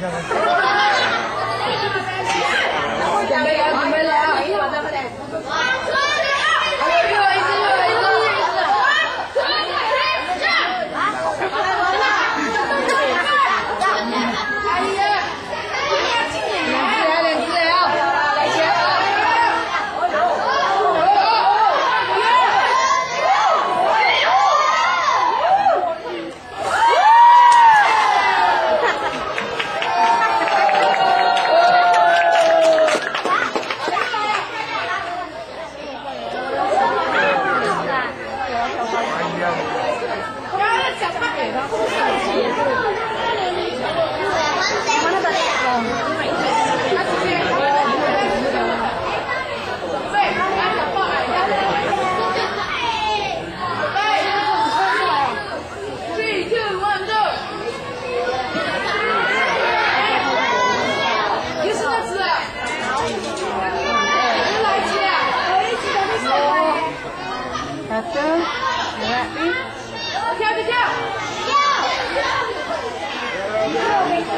i Yeah.